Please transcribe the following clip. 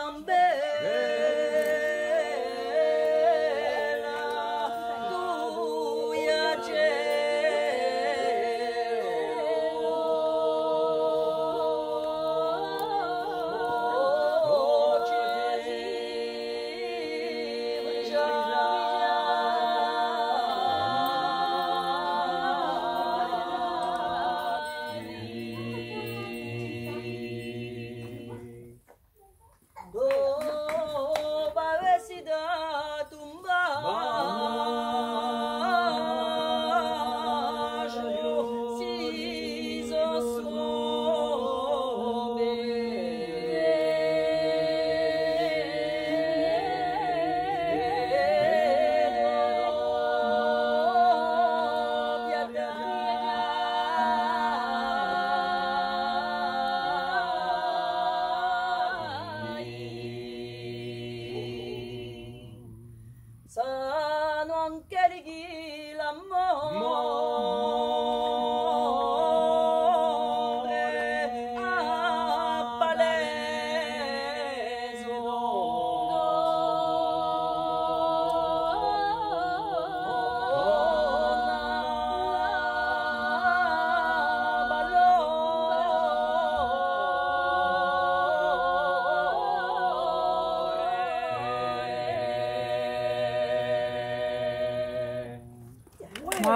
Oh, Sanong kerigi l'amore Um